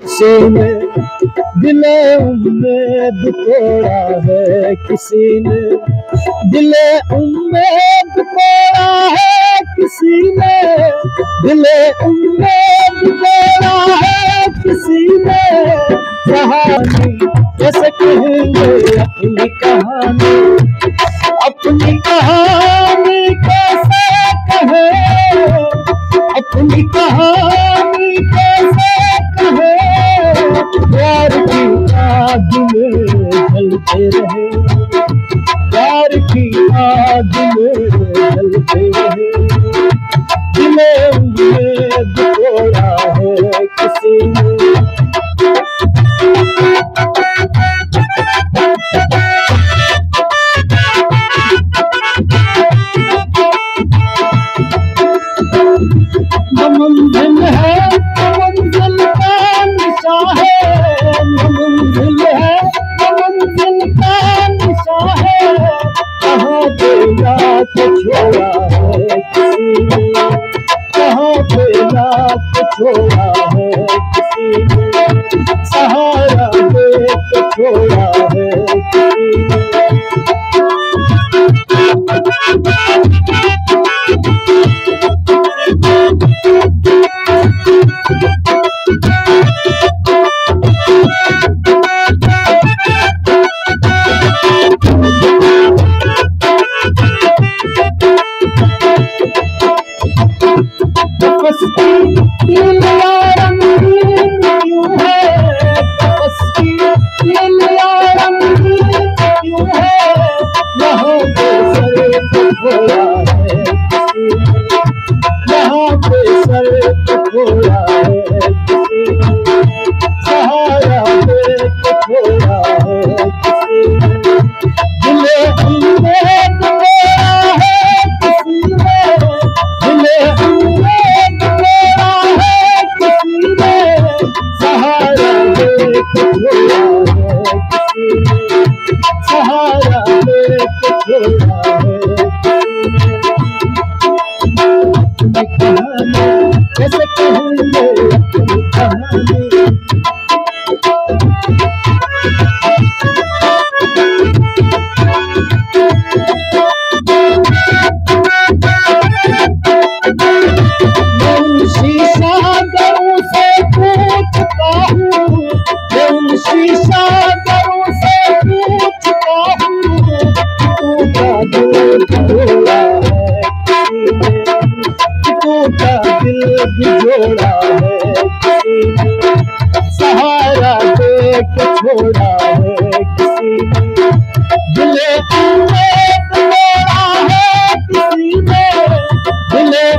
किसी ने दिले उम्मीद तोड़ा है, किसी ने दिले उम्मीद तोड़ा है, किसी ने दिले उम्मीद तोड़ा है, किसी ने कहानी जैसे कहेंगे अपनी कहानी अपनी कहानी कैसे कहे, अपनी कहानी प्यार की आग में जलते रहे। प्यार की आग में जलते रहे। दिले उम्मीद तोड़ा छोड़ा है किसी ने। कहाँ पे रात है किसी सहारा दे के छोड़ा है किसी ने। सहारा दे के छोड़ा कैसे कहेंगे अपनी कहानी दिल भिजोड़ा है। सहारा दे के छोड़ा है है किसी ने। दिले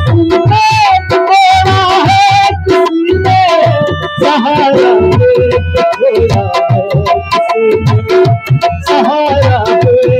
तोड़ा है किसी सहारा दे सहारा दे